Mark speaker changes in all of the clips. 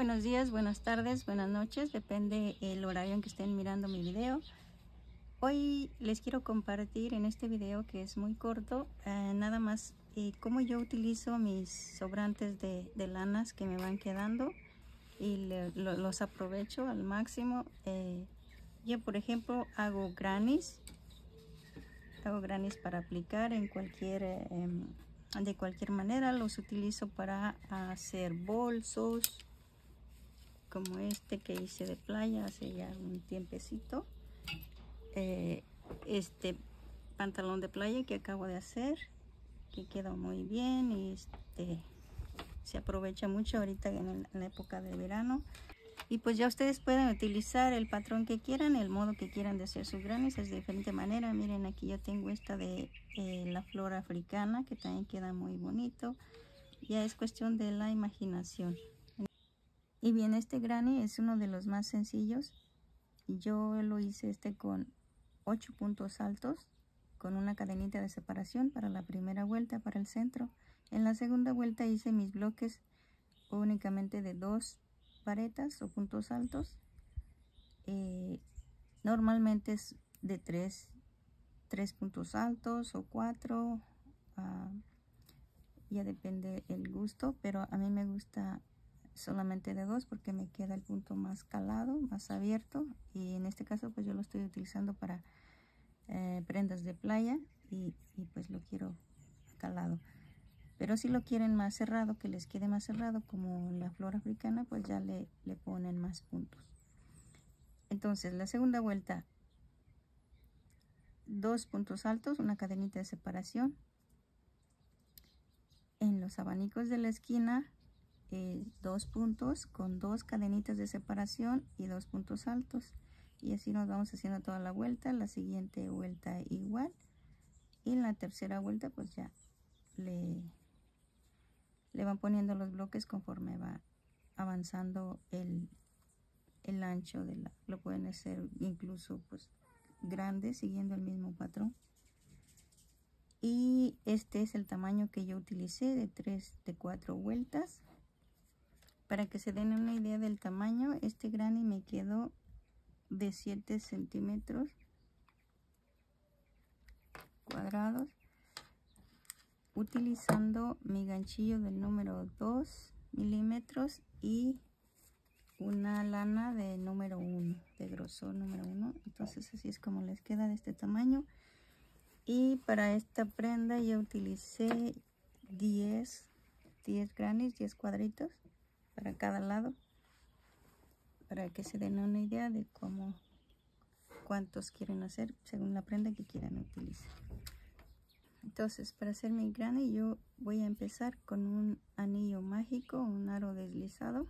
Speaker 1: buenos días, buenas tardes, buenas noches, depende el horario en que estén mirando mi video. Hoy les quiero compartir en este video que es muy corto, eh, nada más eh, cómo yo utilizo mis sobrantes de, lanas que me van quedando y los aprovecho al máximo. Eh, yo por ejemplo hago granis, hago granis para aplicar en cualquier em, de cualquier manera los utilizo para hacer bolsos como este que hice de playa hace ya un tiempecito eh, este pantalón de playa que acabo de hacer que quedó muy bien y este se aprovecha mucho ahorita en, la época de verano y pues ya ustedes pueden utilizar el patrón que quieran, el modo que quieran de hacer sus granes es de diferente manera. Miren aquí yo tengo esta de eh, la flora africana que también queda muy bonito. Ya es cuestión de la imaginación. Y bien, este granny es uno de los más sencillos. Yo lo hice este con 8 puntos altos con una cadenita de separación para la primera vuelta para el centro. En la segunda vuelta hice mis bloques únicamente de dos varetas o puntos altos. Eh, normalmente es de tres, tres puntos altos o cuatro. Ah, ya depende el gusto, pero a mí me gusta solamente de dos porque me queda el punto más calado, más abierto. Y en este caso pues yo lo estoy utilizando para eh, prendas de playa y, y pues lo quiero calado. Pero si lo quieren más cerrado, que les quede más cerrado como la flor africana, pues ya le, le ponen más puntos. Entonces, la segunda vuelta, dos puntos altos, una cadenita de separación. En los abanicos de la esquina, dos puntos con dos cadenitas de separación y dos puntos altos. Y así nos vamos haciendo toda la vuelta, la siguiente vuelta igual. Y en la tercera vuelta pues ya le le van poniendo los bloques conforme va avanzando el, el ancho de la lo pueden hacer incluso pues grande siguiendo el mismo patrón y este es el tamaño que yo utilicé de 3 de 4 vueltas para que se den una idea del tamaño este granny me quedó de 7 centímetros cuadrados utilizando mi ganchillo del número 2 milímetros y una lana de número 1 de grosor número 1 entonces así es como les queda de este tamaño. Y para esta prenda yo utilicé 10 10 granis 10 cuadritos para cada lado para que se den una idea de cómo cuántos quieren hacer según la prenda que quieran utilizar. Entonces para hacer mi grane yo voy a empezar con un anillo mágico un aro deslizado.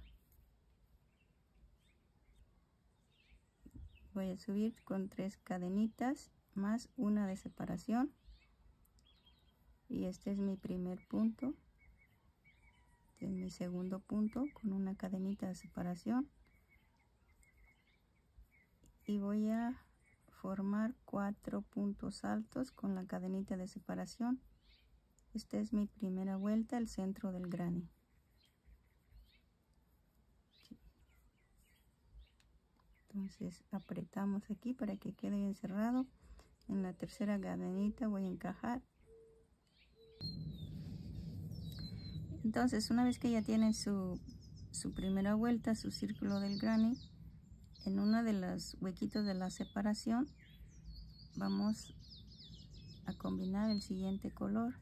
Speaker 1: Voy a subir con tres cadenitas más una de separación. Y este es mi primer punto este es mi segundo punto con una cadenita de separación. Y voy a formar cuatro puntos altos con la cadenita de separación. Esta es mi primera vuelta el centro del granny entonces apretamos aquí para que quede bien cerrado en la tercera cadenita voy a encajar entonces una vez que ya tienen su, su primera vuelta su círculo del granny en una de los huequitos de la separación vamos a combinar el siguiente color.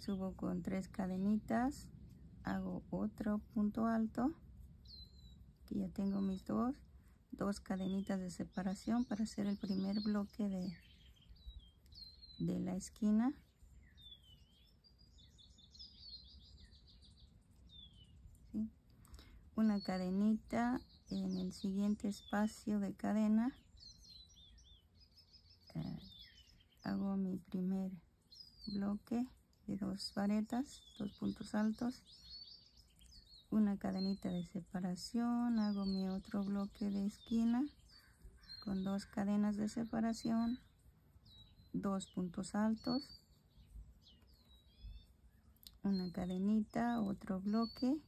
Speaker 1: Subo con tres cadenitas hago otro punto alto que ya tengo mis dos dos cadenitas de separación para hacer el primer bloque de de la esquina una cadenita en el siguiente espacio de cadena. Eh, hago mi primer bloque de dos varetas dos puntos altos. Una cadenita de separación hago mi otro bloque de esquina con dos cadenas de separación dos puntos altos. Una cadenita otro bloque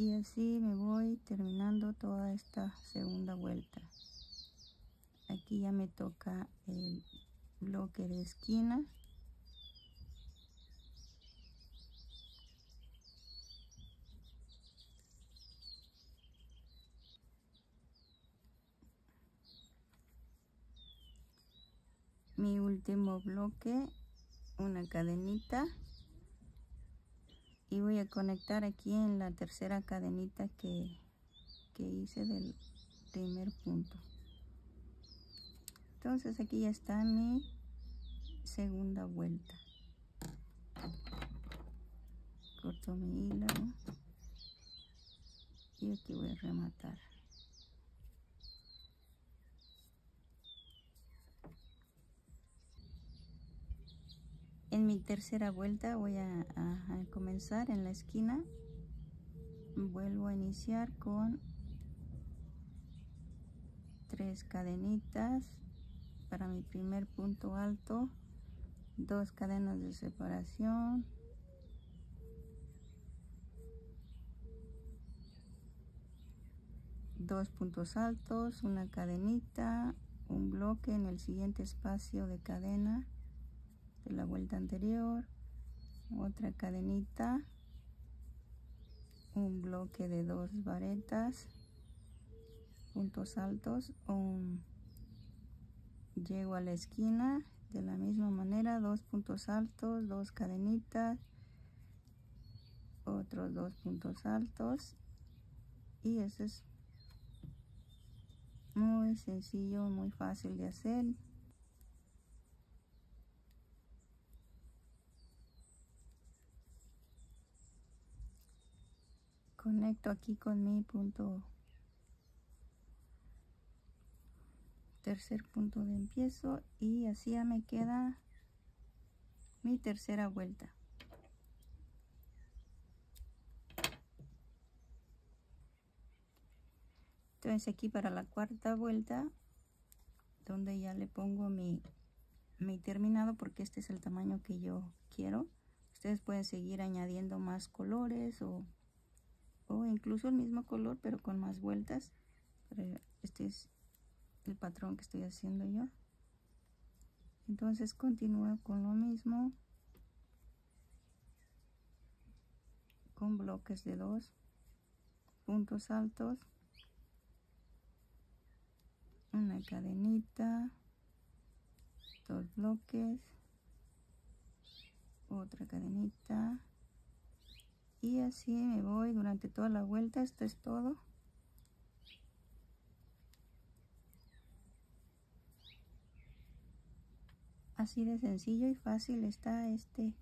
Speaker 1: y así me voy terminando toda esta segunda vuelta. Aquí ya me toca el bloque de esquina. Mi último bloque una cadenita y voy a conectar aquí en la tercera cadenita que, que hice del primer punto. Entonces aquí ya está mi segunda vuelta. Corto mi hilo y aquí voy a rematar mi tercera vuelta voy a, a, comenzar en la esquina. Vuelvo a iniciar con tres cadenitas para mi primer punto alto dos cadenas de separación dos puntos altos una cadenita un bloque en el siguiente espacio de cadena de la vuelta anterior otra cadenita un bloque de dos varetas puntos altos un llego a la esquina de la misma manera dos puntos altos dos cadenitas otros dos puntos altos y eso es muy sencillo muy fácil de hacer conecto aquí con mi punto tercer punto de empiezo y así ya me queda mi tercera vuelta. Entonces aquí para la cuarta vuelta donde ya le pongo mi, mi terminado porque este es el tamaño que yo quiero. Ustedes pueden seguir añadiendo más colores o, o incluso el mismo color pero con más vueltas. Este es el patrón que estoy haciendo yo. Entonces continúo con lo mismo. Con bloques de dos. Puntos altos. Una cadenita. Dos bloques. Otra cadenita y así me voy durante toda la vuelta. Esto es todo. Así de sencillo y fácil está este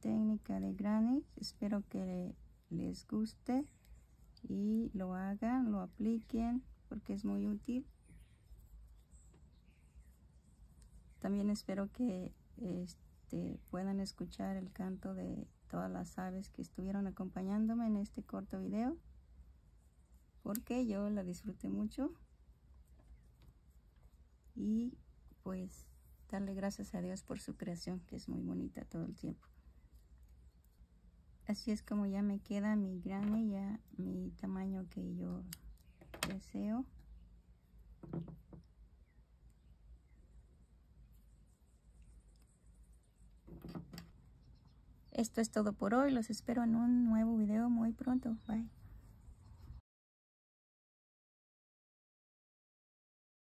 Speaker 1: técnica de granny espero que les guste y lo hagan lo apliquen porque es muy útil. También espero que este, puedan escuchar el canto de todas las aves que estuvieron acompañándome en este corto video porque yo la disfruté mucho y pues darle gracias a Dios por su creación, que es muy bonita todo el tiempo. Así es como ya me queda mi grane, ya mi tamaño que yo deseo. Esto es todo por hoy. Los espero en un nuevo video muy pronto. Bye.